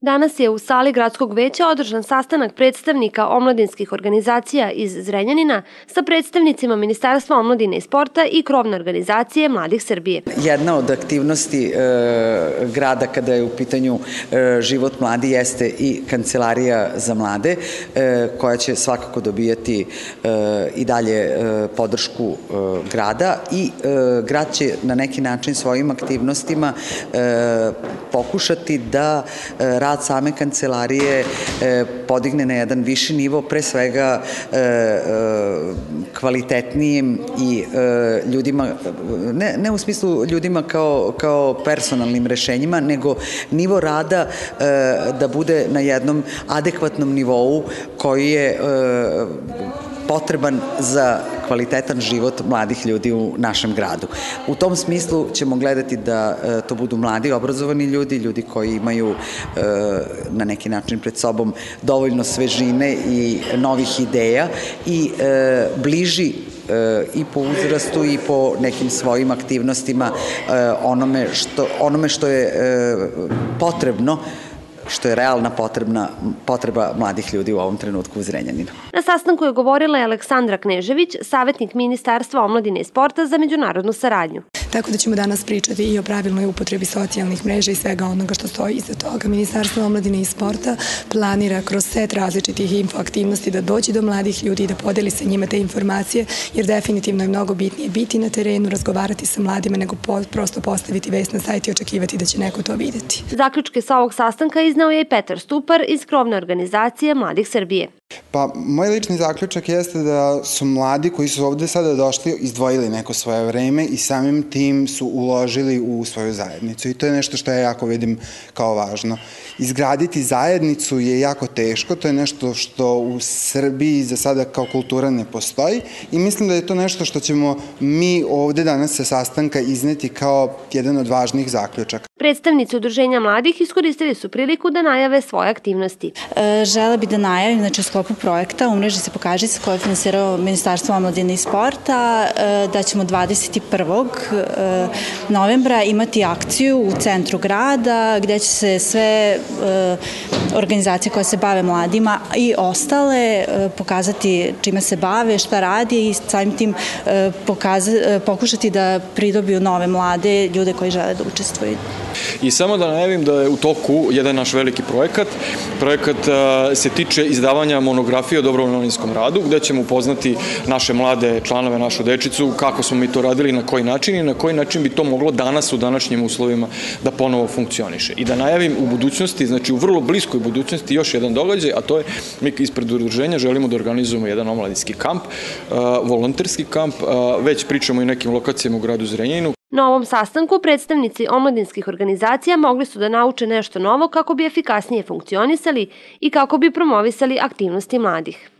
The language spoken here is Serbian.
Danas je u sali gradskog veća održan sastanak predstavnika omladinskih organizacija iz Zrenjanina sa predstavnicima Ministarstva omladine i sporta i krovne organizacije Mladih Srbije. Jedna od aktivnosti e, grada kada je u pitanju e, život mladi jeste i kancelarija za mlade e, koja će svakako dobijati e, i dalje e, podršku e, grada i grad će na neki način svojim aktivnostima pokušati da rad same kancelarije e, podigne na jedan viši nivo, pre svega e, kvalitetnijim i ljudima, ne, ne u smislu ljudima kao, kao personalnim rešenjima, nego nivo rada da bude na jednom adekvatnom nivou koji je potreban za kvalitetan život mladih ljudi u našem gradu. U tom smislu ćemo gledati da e, to budu mladi, obrazovani ljudi, ljudi koji imaju e, na neki način pred sobom dovoljno svežine i novih ideja i e, bliži i po uzrastu i po nekim svojim aktivnostima onome što, onome što je potrebno što je realna potrebna, potreba mladih ljudi u ovom trenutku u Zrenjaninu. Na sastanku je govorila Aleksandra Knežević, savjetnik Ministarstva omladine i sporta za međunarodnu saradnju. Tako da ćemo danas pričati i o pravilnoj upotrebi socijalnih mreža i svega onoga što stoji iza toga. Ministarstvo omladine i sporta planira kroz set različitih info aktivnosti da doći do mladih ljudi i da podeli sa njima te informacije, jer definitivno je mnogo bitnije biti na terenu, razgovarati sa mladima, nego prosto postaviti vest na sajt i očekivati da će neko to videti. Zaključke sa ovog sastanka iznao je i Petar Stupar iz krovne organizacije Mladih Srbije. Pa, moj lični zaključak jeste da su mladi koji su ovde sada došli izdvojili neko svoje vreme i samim tim su uložili u svoju zajednicu i to je nešto što ja jako vidim kao važno. Izgraditi zajednicu je jako teško, to je nešto što u Srbiji za sada kao kultura ne postoji i mislim da je to nešto što ćemo mi ovde danas sa sastanka izneti kao jedan od važnih zaključaka. Predstavnici Udruženja mladih iskoristili su priliku da najave svoje aktivnosti. E, žele bi da najavim, znači u sklopu projekta Umreži se pokaži se koje je finansirao Ministarstvo omladine i sporta, e, da ćemo 21. E, novembra imati akciju u centru grada gde će se sve organizacije koje se bave mladima i ostale pokazati čime se bave, šta radi i samim tim pokušati da pridobiju nove mlade ljude koji žele da učestvuju. I samo da najavim da je u toku jedan naš veliki projekat. Projekat se tiče izdavanja monografije o dobrovoljnom radu, gde ćemo upoznati naše mlade članove, našu dečicu, kako smo mi to radili, na koji način i na koji način bi to moglo danas u današnjim uslovima da ponovo funkcioniše. I da najavim u budućnosti, znači u vrlo bliskoj budućnosti još jedan događaj, a to je mi ispred udruženja želimo da organizujemo jedan omladinski kamp, volonterski kamp, već pričamo i nekim lokacijama u gradu Zrenjaninu Na ovom sastanku predstavnici omladinskih organizacija mogli su da nauče nešto novo kako bi efikasnije funkcionisali i kako bi promovisali aktivnosti mladih.